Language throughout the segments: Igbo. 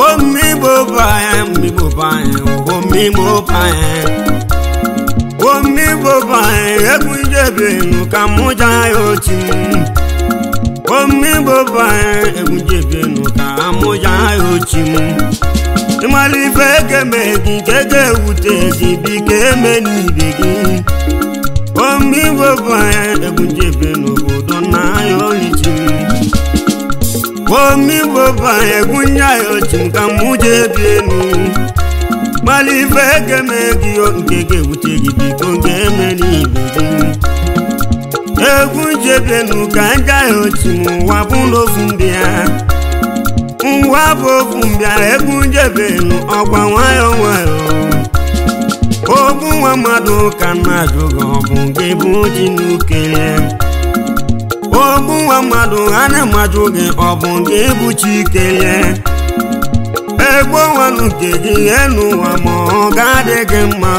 omi mo bá ẹ. omi mo bá ẹ ẹkún jẹ̀bi nǹkan mú jáyọ̀ tì í. omegbobewujebinụka amụja ochi nke ga-ewute gị biko eme n'ibe gị n'obodo ka mụ jee bienu mara ife ga-eme gị nke ga gị biko nke n'ibe gị egwu jebenu ka ngaghị otu n'ụwa bụ n'ofu mbịa nwa bụ ofu mbịa egwu jebenu ọkwa nwayọ nwayọ ogbu nwa mmadụ ka mmadụ ga ọ bụ gị bụ dị n'ukele ogbu nwa mmadụ ha na mmadụ gị ọ bụ gị bụ chikele egbu nwa nke gị n'ụwa ma ọ ga-adị gị mma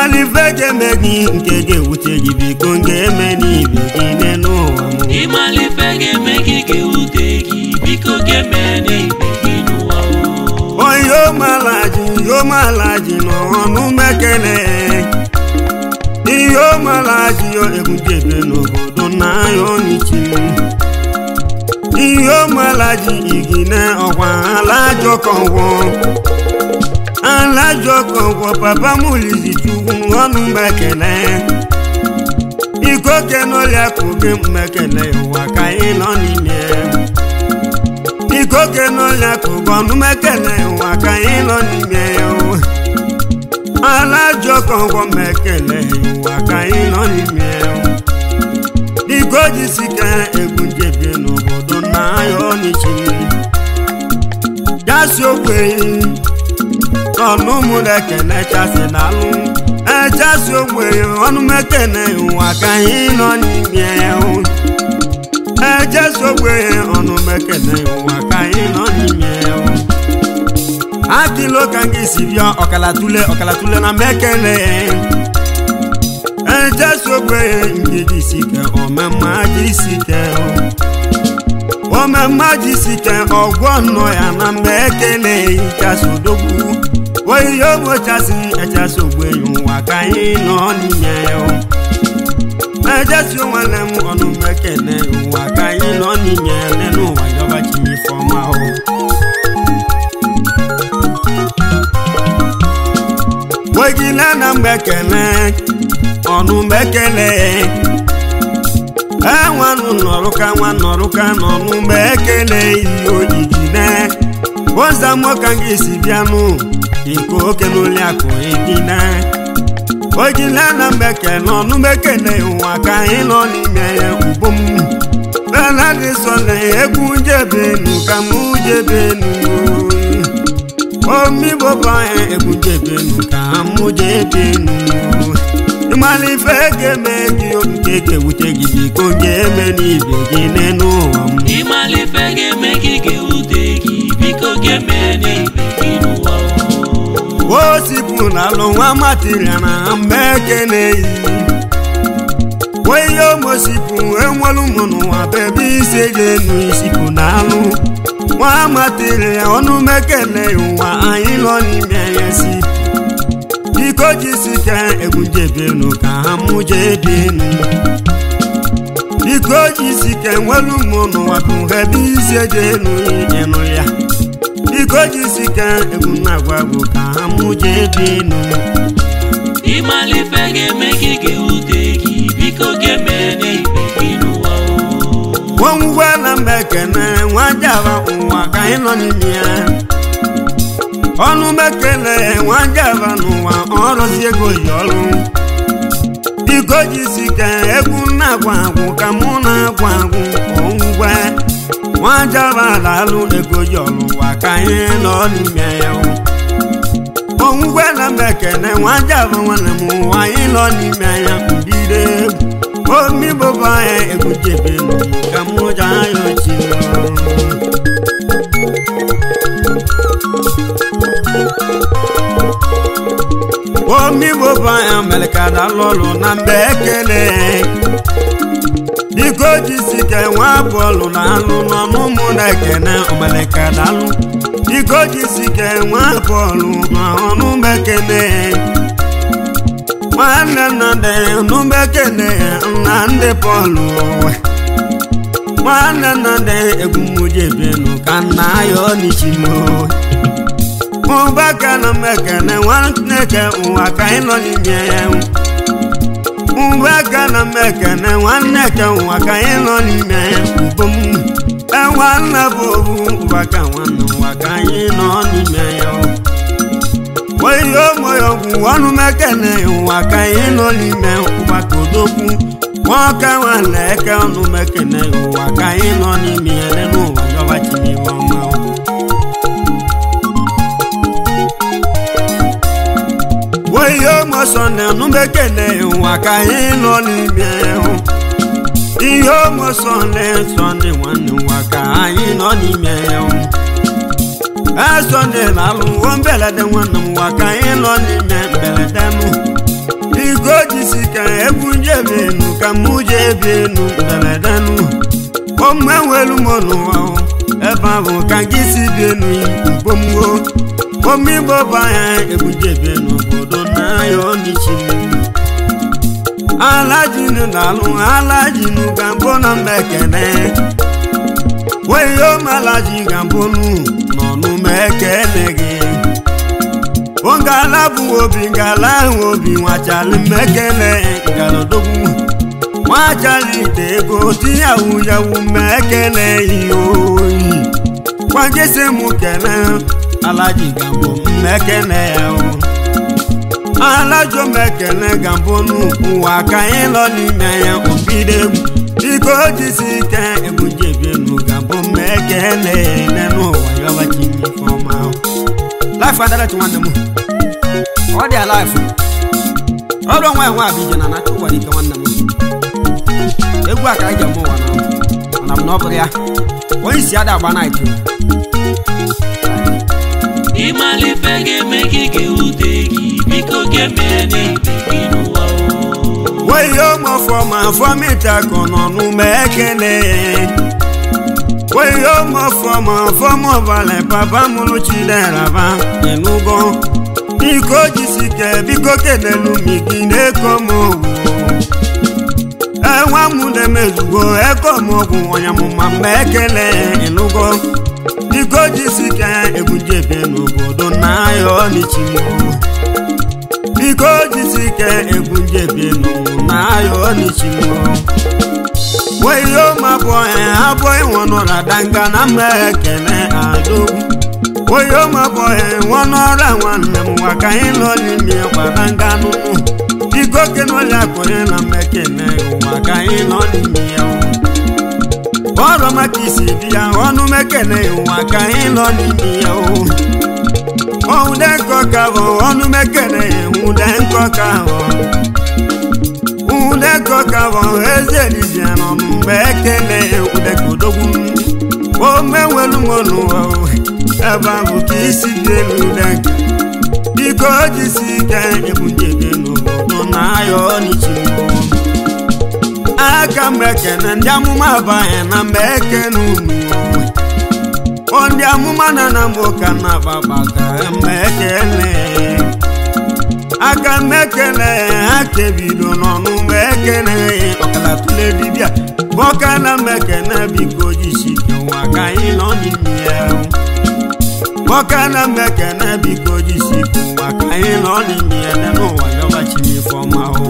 mmanụ ife eji gị nke ga-ewute gị biko nke eme n'ibi gị n'ụwa m ịmalụ ife ga-eme gị ga-ewute gị biko ga n'ibe gị n'ụwa ihe n'obodo na onyichi ihe m. igine ọgwa ala alajukakwọ papa m lizituwu ọnụ mekele iko kenolya ka oke mmekele ụwa ka ị nọ n'ime iko kenolya koke oke ọnụ mekele ụwa ka ị nọ n'ime alajukakwọ mekele ụwa ka ị nọ n'ime iko jisika egwu njebi n'obodo na ahịa ọnịchi gasi okwe ọnụ ụmụ na-ekene chasị na alụ echasi ogbenye ọnụmekene ụwa ka anyị nọ n'ime ya echesi ogbenye ọnụmekene ụwa ka anyị nọ n'ime ya akilo ka gị si bịa ọkalatule ọkalatule na mekele echesi ogbenye ngidi isike omemma dị isike omemma dị isike ọgwọ nọ ya na mgbe ekele e odogwu oyiyi ogbochasị echasị ogbenye ụwa ka anyị nọ n'ime ya ejesi nwanne m ọnụ m ekene ụwa ka anyị nọ n'ime ya nene ụwa dọbachi ife ọma ahụ wegi na mbekene ọnụ m ekene e nọrụka nwa nọrụka n'ọnụ m ekene iyi ojiji ne oza mụka gị si bịanụ ikookeloliakụ idina ojila na mbeke n'ọnụ bekene ụwa ka anyị nọ n'ime ya ubom beladisona egwu jebenu ka m jebenu omiboba ya egwu jebenu ka m jebenu ịmala ife ga-eme gị oke kewute gị biko ga-eme n'ibe gị n'elu m ịmala ga-eme gị kewute gị biko ga-eme n'ibe gị n'ụwa bụ na alụ nwa matịrịa na mee keneyi onye omosipụ enwelu ụmụ n'ụwa bebe ise ga-enu isipụ na alụ nwa matịrịa ọnụ mekene ụwa anyị nọ n'ime anya si biko jisike egwujebenu ka ha mụjedenu biko jisike nwelu ụmụ n'ụwa bụ ebe ise ga-enu ya biko jisi ka ebumagwa bụ ka ha mụje ebe ịnụ ịmalife ga-eme gị ga-ewute gị biko ga-eme n'ikpe gị n'ụwa ọnwụgwa na mba ekene nwa java ụwa ka anyị nọ n'ime ya ọnụ mekele nwa java n'ụwa ọrụzi ego yi ọrụ biko jisi ka egwu na-agwụ agwụ ka mụ na-agwụ agwụ ọnwụgwa nwajabalụ ego yiọlụwa ka anyị nọ n'ime ya onwugwe na mba ekene nwajaba nwanne m nwa anyị nọ n'ime ya mbido egwu omibụbụ anya egwujebelu ka m ụja anya ochie omibụbụ anya mere ka dalụ ọlụ na mba ekele igojisi ka enwe bọọlụ na anụ na n'ụmụ na ekene omelekadalụ igojisi ka enwe e bọọlụ na ọnụmekene nwanne nnade nụmekene na ndị bọọlụ onwe nwanne nnade egwumujebenu ka nna ya onichino mụbaka na mekene nwanne ke ụwa ka ịnọ n'inye ya mgbe ga na m ekene nwanne ka nwa ka anyị nọ n'ime ubom enwanne bụ obu ụwa nwanne nwa ka anyị nọ n'ime ya oyi omoyogwu ọnụ m ekene nwa ka anyị nọ n'ime ụwa ka odogwu nwoke nwanne eke ọnụ m ekene ụwa ka anyị nọ n'ime ya n'ụwa yọbachi ọma iyo mosone nubekene waka iloli miehu iyo mosone sone wani waka iloli miehu esone lalu ombelede wani waka iloli membeledemu igojisika egwujebenu ka mujebenu mbeledenu omewelumonu ebe ahụ ka gị si bienu igbo mwo omi bọba ya egbujebe n'obodo n'ahịa onichi alajinu na-alụ alajinu gambo na mba ekene weyoomalaji gambo n'ọnụma ekene gị ongala bụ obi ngala ahụ obi nwachali mmekele kele alaji gambo mmekene ya alajo mekene gambo n'ụwa ka ịlọ n'ime ya obido egwu dịka o jisi ike egbujebienu gambo mmekene ya n'ụwa yọbachi ifeọma ahụ life adarachi nwanne m ọ dị alife ọrụ onwe nwe abije na anacha ụwa ike nwanne m egwu aka ka anyị ga-eme na mana m n'ọbụrụ ya onye isi ada agba naịjiri ịmalife ga-eme gị ga-ewute gị biko ga-emere n'ite gị n'ụwa wayo mọfọma fọmita kọ nọ n'ume ekele wayo mọfọma fọmọbalị papa mụrụ chideraba n'enugo biko jisike biko kelelu miki na-ekomo enwa m na-emezugo ekomọgwụ ọnyamụma mma ekele enugo biko jisike egwujebenu obodo na-ayọ ọnịchi biko jisi ike egwu na-ayọ ọnịchi ihe ya na mma ekene adogwu wee ụmụabụọ e, ya nwụnụra nwanne m maka anyị n'ime gbara na mmekene ya ya ọnụ ya ọnwụde nkọ ka bụ ọnụ mekene nwụde nkọ ka bụ nwụde nkọ ka bụ eze dịbịa nọ mgbe ekene nwụde ka odogwu omewelu n'ụwa ebe ahụ ka isi dị elu denka biko jisi ike ebunjede n'obodo na ayọ n'ichi aka mgbe ekene ndị amụma abanye na mgbe ekene unu ọgbọ ndị amụma na na mụka na babakamekele aka mekele ha kebido n'ọnụ mekele ọkalatule dibịa bọkana mekene biko jisike nwa ka anyị nọ n'ime ya bọkana mekene biko jisike nwa ka anyị nọ n'ime ya n'ụwa yọbachiri ifeọma ahụ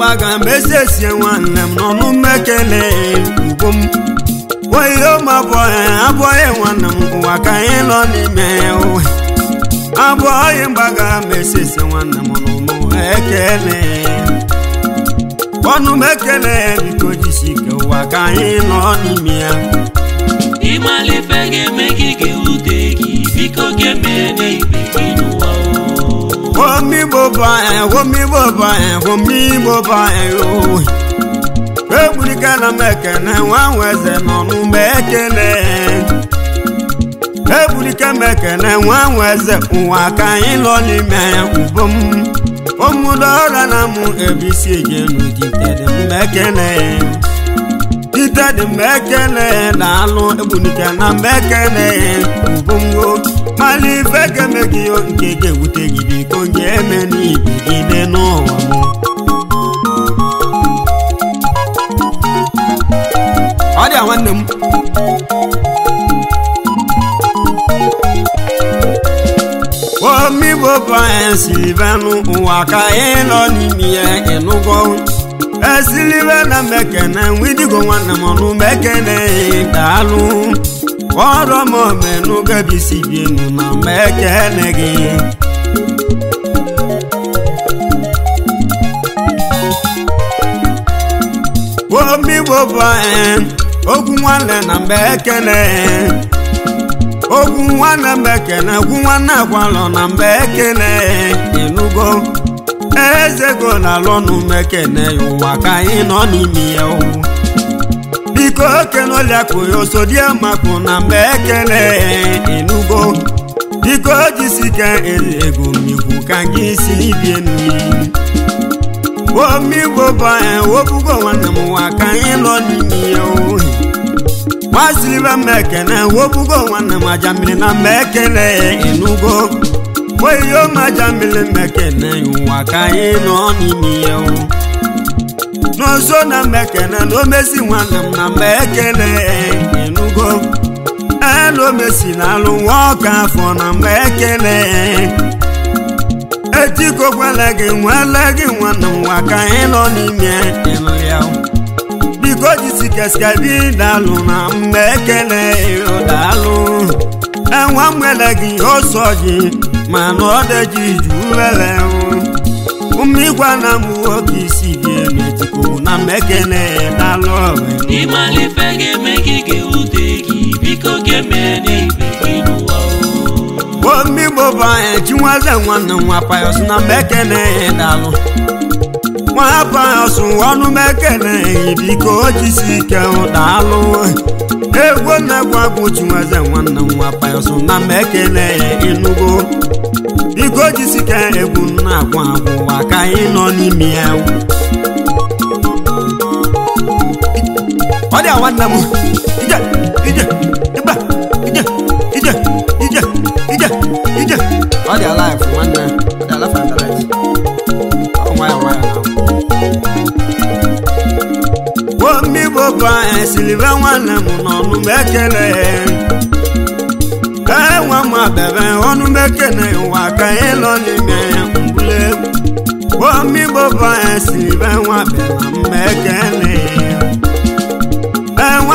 maga m esi esi nwanne m n'ọnụ m ekele ugbo m oyi ụmụ abụọghị abụọghị nwanne m ụwa ka anyị nọ n'ime ụwa abụọghị mgbaga m esi esi nwanne m n'ọnụ m ekele ọnụ mmekele ekele biko jisi ike ụwa ka anyị nọ n'ime ya ịmalite ga-eme gị ga-ewute gị biko ga-eme n'ibe gị n'ụwa Womi bobae, eh, womi bobae, eh, womi bobae yo. Egbuli eh, oh. kana mekene, nwanweze n'ọnụ mekene. Egbuli ka mekene, nwanweze ụwa ka anyị lọ n'ime ụbọ na mụ ebisi ejelu dịtere m ekene. Dịtere m ebunike na alụ egbuli kana mekene ụbọ mala ife ga-eme gị nke ga-ewute gị biko nye eme n'ibi gị mee n'ụwa m ọ dị nwanne m omibụbanye silivenụ ụwa ka ịnọ n'ime ya ịnụgo esilive na mmekene nwa idigo nwanne m ọnụ mekene daalụ kpọrọ m omenugebisibienu ma m ekene gị omigbobo ogwu nwanne na mgbe ekene ogwu nwanne m ekene ogwu nwanne gwalụ na mgbe ekene enugo ezego na alụnụ m ekene ụwa ka anyị nọ n'ime ya biko okenoliakụ sodium makụ na mgbe ekele inugo biko jisi ka eri ego mmikwu ka gị si bie nri omigbo bụ e, wobugo nwanne m nwa ka anyị lụọ n'ime ya ohi nwasiribe m ekene wobugo nwanne m ajamili na mgbe ekele inugo oyiyo m ajamili m ekene ụwa ka anyị n'ọzọ na mmekene na omezi nwanne m na mma ekele enugo ena na alụ nwa ọka afọ na mma ekele etikokwele gị nwele gị nwanne m nwa ka anyị nọ n'ime ịlụ ya biko jisi keskebi dalụ na mma ekele dalụ enwa mwele gị ọsọ gị mana ọ dị ji ju lele na m nwoke isi na mechukwu na mmekene dalụ ịmalife ga-eme gị ga-ewute gị biko ga-eme n'ibe gị n'ụwa omi igbo bụ anyị ji nwaze nwa na mmekene dalụ nwa payọs ọnụ mekene biko o jisi ike e egwu na-egwu abụchi nwaze nwanna nwa payọs na mmekene ịnụgo biko jisike egwu na-agwụ agwụ maka anyị nọ n'ime ya ọ dị awa nna m ije ije ịgba ije ije ije ije ije ọ dị alive nwanne ọ dị alive and alive ọ nwayọ nwayọ omi boko esilibe nwanne m n'ọnụ m ekele enwe m abere ọnụ m ekele ụwa ka ịlọ n'ime mbule omi boko esilibe nwa bere m ekele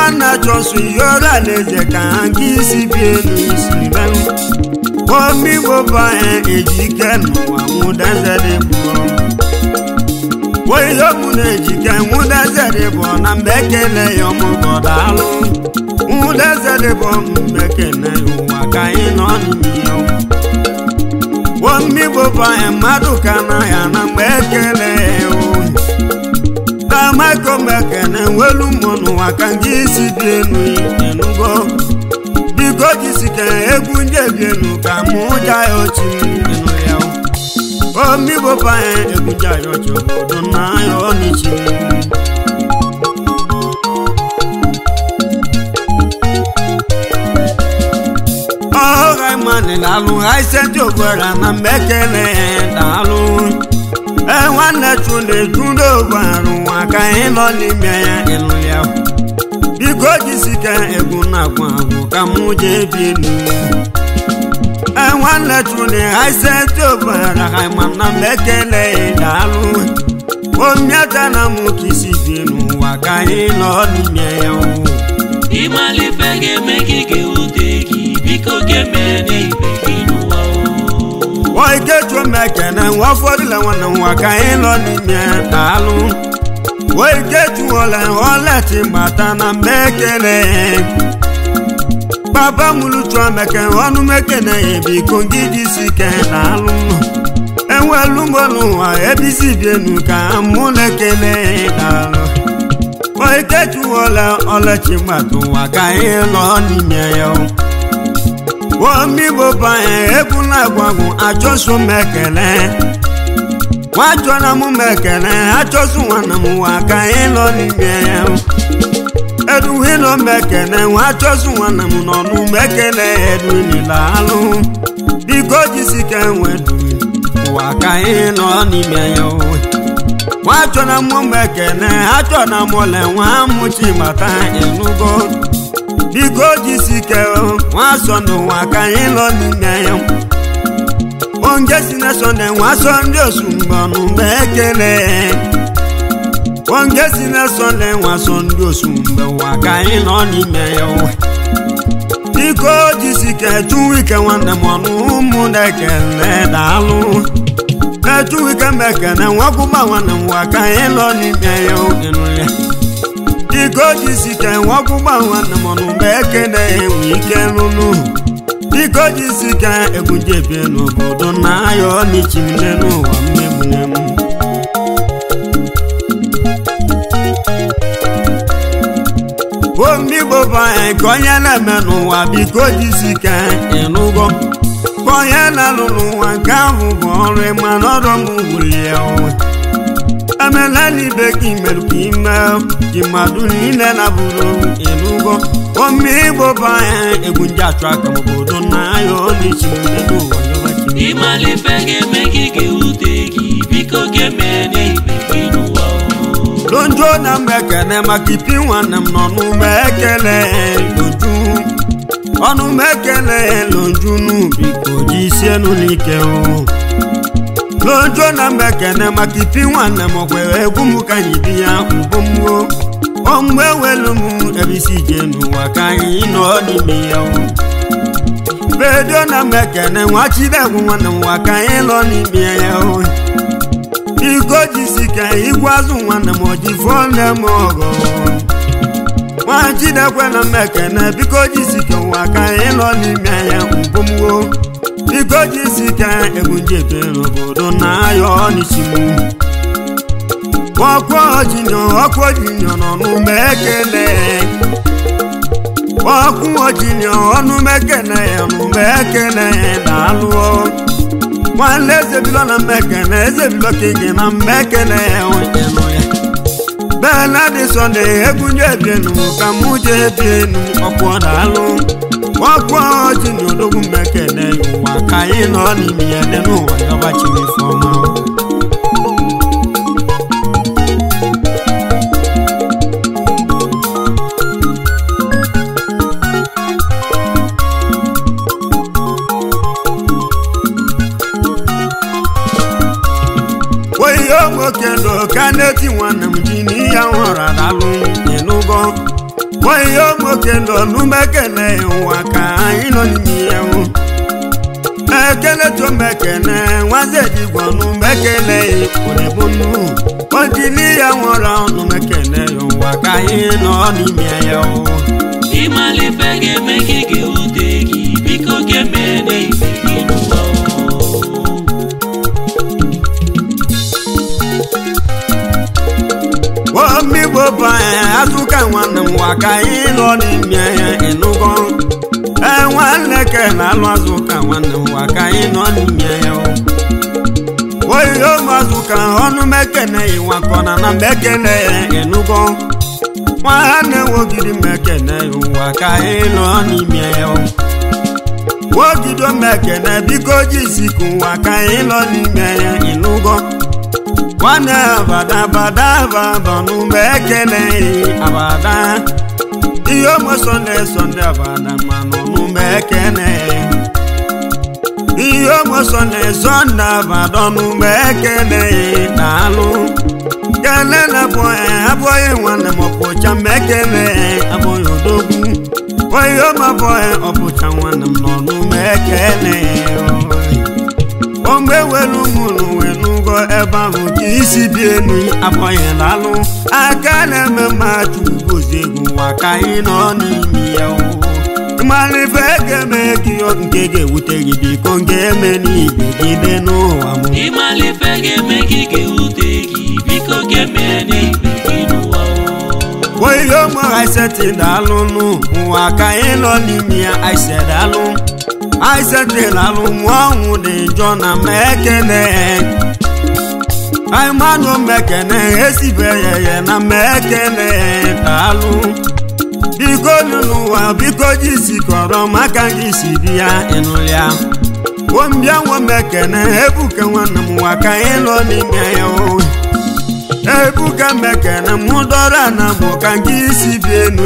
nwanna chọsụ ihe ọrụ alaeze ka ha isi bi elu si be omigbo bụ anya eji ike n'ụwa nwụdezere bụ ihe okwu na-eji ike nwụdezere bụ na mgbe ekele ya ọmụbọdọ alụ nwụdezere bụ mgbe ekele ụwa ka anyị nọ n'ihe omigbo bụ anya mmadụ ka na ana mgbe ekele mba makomekene nwelu mmụnụ aka nga isi dị elu enugo biko jisike egwu njebienu ka mụ jaya ochi enu ya omibopaya egwu ya ochi obodo na ọnụchi ọhụghị manị na alụ ha iseti ogwara na mmekele daalụ ee nwanne chunaejudobu arụ nwa ka anyị nọ n'ime ya ịlụ ya biko ka egwu nakwa ahụ ka mụ jee bi n'ugwu ee nwanne chune haisetiobara ha mana m ekele daalụ omiata na mụ ka isi bi n'ụwa ka anyị nọ n'ime ya ịmalite ga-eme gị ga-ewute gị biko ga-eme n'ime gị n'ụwa ikechue m ekene nwa ọfọdụla nwanne nwa ka anyị lọ n'ime alụ wikechuola ọlachi gbata na mmekele papa mụluchuameke na alụ enwelu ụgbọ n'ụwa ebisi bienu ka mụ na-ekele alụ wikechuola ọlachi gbata lọ ya agwagwụ achọsụ m ekele nwajụọla m m ekele achọsụ nwana m nwa ka ịlọ n'ime ya m ekele nwana m alụ biko e ịlọ n'ime ya m m ekele achọna m ole nwa mụchi mata ịlụgo biko e, nwa sọ n'ụwa ka ịlọ n'ime ongesinason enwe asọ ndị osumgbanụ mgbe ekele ongesinason enwe asọ ndị osumgbe ụwa ka anyị nọ n'ime ya biko jisike chụwa ike nwanne m ọnụ ụmụna ekele daalụ na-echụwa ike mgbe ekene nwegwụgba nwanne m ụwa ka anyị nọ n'ime ya oge nụ ya biko jisike nwegwụgba nwanne m ọnụ mgbe ekele enwe ike lụlụ biko jisi ka egwujebie n'obodo na ahịa ọnịchi nne n'ụwa mmemme m omigbo bụ anyị ka onye na-eme n'ụwa biko jisi ka ịnụgo ka onye na-alụ n'ụwa nke ahụ bụ ọrụ ịma n'ọdọ m wulie onwe emela n'ibe ka imerụka ime ji mmadụ niile na buru ịnụgo omigbo bụ anyị egwu ndị achụ aka obodo ịmalite ga-eme gị gị ute gị biko ga-eme n'ibe gị n'ụwa Lonjo na m ekene maka ipi nwanne m n'ọnụ n'ume ekele Lonju ọnụ m n'ubi Lonju n'ubiko jisie n'ike Lonjo na m maka ipi nwanne m kwere egwu m ka anyị dị ya mbụ mwo ọmgbe welu m ebisi je n'ụwa ka anyị nọ n'ime ya bedo na mekene nwa chidegwu nwanne m nwa ka anyị lụọ n'ime ya oyi iko jisi ka igwe azụ nwanne m oji fụọ nne m ọgọ nwa chidekwe na mekene biko jisi ka nwa ka anyị lụọ n'ime ya mbomwo biko jisi ka ebujeke n'obodo na-ayọ n'isimu ọkụ ojinyo ọkụ ojinyo nọ n'ụmụ ekele ọkụ ojinye ọnụ mekene ya mgbe ekene ya na-alụọ nwanne eze bilo na mmekene eze bilo ka ige na mmekene ya onyenụ ya bena dị sọnde egwunye ebienu ka mụ ji ebienu ọkwọ na ọkụ. ọkwọ ojinye odogwu mekene ya ụwa ka anyị nọ n'ime ya dị n'ụwa ya ọgbachimefe ọma alụ ịlụgo nwaanyị ya nwoke nọ n'ume ụwa ka anyị nọ n'ime ya hụ ekele tomekene nwụrụ ọnụmekene ụwa ka anyị nọ n'ime ya azụka nwanne m nwa ka anyị lụọ n'ime ahịa ịnụgo ee nwanne ke na-alụ azụka nwanne m nwa ka anyị nọ n'ime ahịa oyiyo ụmụ azụka ọnụ mekene ịwakọ na na mekene ya ịnụgo nwanne wogiri mekene ụwa ka anyị nọ n'ime ahịa wogido mekene biko jisiku ụwa ka anyị nọ n'ime ahịa ịnụgo nwanne abadabadaba nụ mgbe ekeleghị abada ihe ọma sọnde sọnde abada manụ nụ mgbe ekeleghị ihe ọma sọnde sọnde abada nụ mgbe ekeleghị nwanne ọpụcha mgbe ekeleghị abụghị odogwu ihe ọma abụghị ọpụcha nwanne m nụ Ome we lou moun nou e lou go eva moun, di si vye ni apayen la loun. A ka ne men mati ou zi ou a ka ino ni mi a ou. Iman li fe gemen ki yo mkege ou tegi bikon gemen ni peki de nou a moun. Iman li fe gemen ki yo mkege ou tegi bikon gemen ni peki de nou a moun. Oye man, a se ti da loun loun, ou a ka ino ni mi a a se da loun. aisetril alụmụ ọnwụ dị njọ na mekene aimanu mekene esibegheye na mekene daalụ biko nụ n'ụwa biko jisikọrọ maka gị si bịa ịnụlịa wombianwo mekene ebuke nwanne m nwa ka ịlụ n'ime ya oyi ebuka mekene mụ dọrọ na mụ ka gị si bịa enu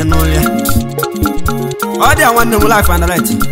ịnụlịa ọ dị nwanne m life and right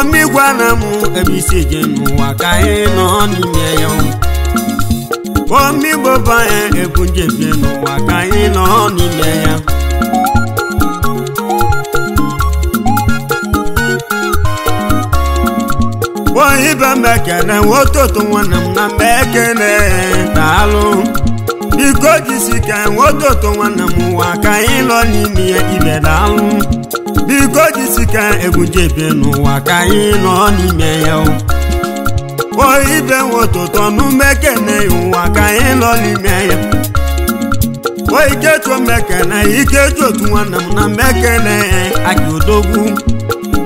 omi gwala m ebe isi dị n'ụwa ka anyị nọ n'ime ya omi gbọba ya ebu njebe n'ụwa ka anyị nọ n'ime ya oyibe mekene nwototo nwanne m na mekene daalụ biko jisike nwototo nwanne m ụwa ka anyị nọ n'ime ya ibe daalụ biko jisi ka ebujebe n'ụwa ka anyị nọ n'ime ya oibe ụtụtụ n'umekene ya ụwa ka anyị nọ n'ime ya oiketu mekene iketu otu nwanne m na mekene akiodogwu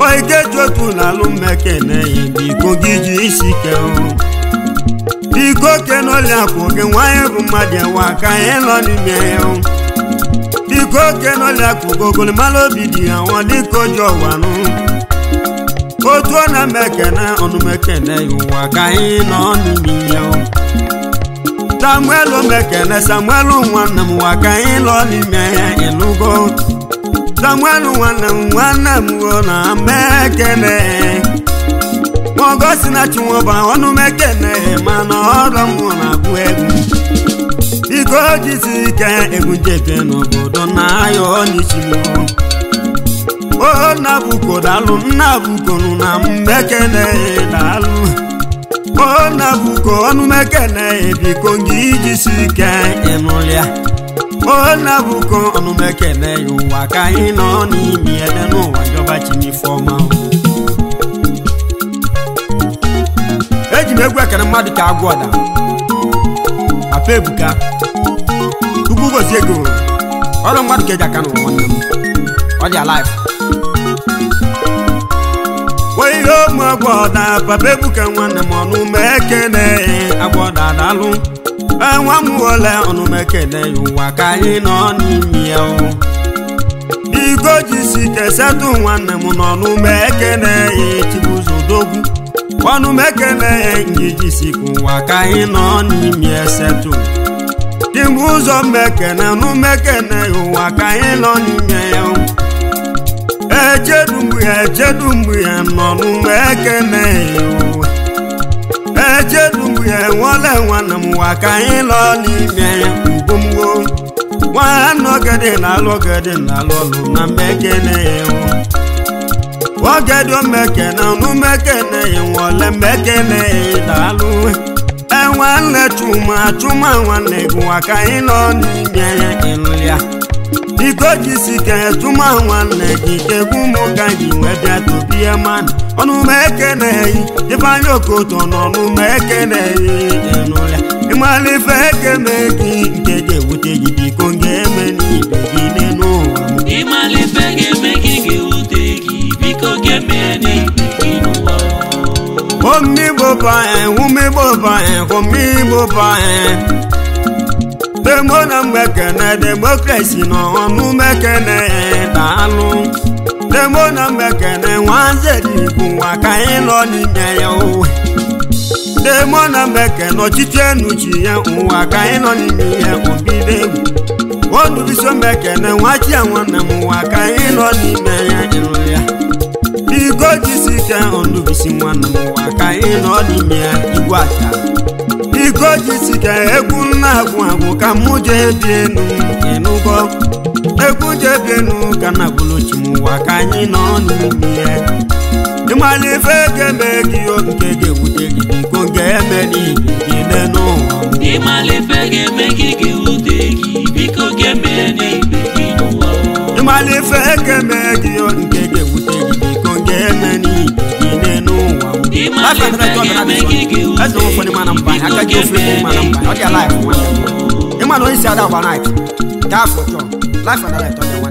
oiketu otu n'alụ mekene ya biko gị ji isi kee biko kenoliakụ gị nwanyị bụ mmadụ ewa ka anyị nọ n'ime ya dịka oke n'ọlịa kugogolomala obi dị ya nwa dịka oji ọwanụ otu ọ ekene ọnụmekene ya ụwa ka anyị nọ n'ime ya samuel omekene samuel nwanne m ụwa ka anyị lọọ n'ime ya ịnụgo samuel na mana ọrụ m na-abụ egwu ojisi ike egwujete n'obodo na-ayọ ọnịchilu o nabuko dalụ nnabukonu na mmekele dalụ o nabuko ọnụmekele ebiko iji si ike ịnụlịa o nabuko ọnụmekene ya ụwa ka anyị nọ n'imi ede n'ụwa jọba chinifọma eji m egwu ekene mmadụ ka agwọ ọda apa ebuka ugbu ụbọchị ego ọrụ mmadụ ka eji aka n'ụwa nwanne ọ dị ihe ụmụ agbọda papa ebuka nwanne m ọnụme ekene agbọda dalụ enwa m ole ọnụme ekene ụwa ka anyị nọ e nwanne m ya dogwu ya ka anyị nọ n'ime ụzọ mmekene n'umekene ụwa ka anyị nọ n'ime ya echedu mgbe ya echedu mgbe ya nọ n'ụwa ekene ya echedu mgbe ya enwela enwe na ụwa ka anyị nọ n'ime ya mbomwo nwaya nọgede na alụgede na alụlụ na mmekene ya ogede omekene n'umekene ya nwele daalụ nwanne chuma chuma nwanne gị nwa ka nọ n'ime ya ịlụya biko jisike chuma nwanne gị egwu mụ ka anyị wee bịa tobie mana ọnụma ekene yi ifeanyị okoto nọ n'ụma ekene ife ekeme gị nke ga-ewute gị biko ga-eme n'ibe gị n'elu ụwa ịmara ife gị ga gị biko ga pae umigbo a hụmigbo pae demo na ọnụ demokrasi na ọmụmekene na-alụ demo na mgbekene nwanze dị ụwa ka anyị na n'ime ya uwe demo na mgbekene ọchịchị enuchi ya ụwa ka anyị nọ n'ime ya obido egwu onubiso na nwachi ya ya igojisike ndubisi nwanne m nwa ka ị nọ n'ime ya igwe aka igojisike egwu nna agwụ agwụ ka mụ jee dị enu ịnụgo egwu jee dị enu ka na gwụlochi m nwa ka anyị nọ n'ime ya ịmala ife ga-eme gị nke ga-ewute gị biko ga-eme n'ibi gị n'elu ụwa ịmala ife ga-eme gị ga-ewute gị biko ga-eme n'ibi gị n'ụwa ịmala ife ga-eme gị nke life and right God na this one Let's the for the man I'm buying I can give free for the man I'm buying all their life one the man wey say that overnight die for job life and right God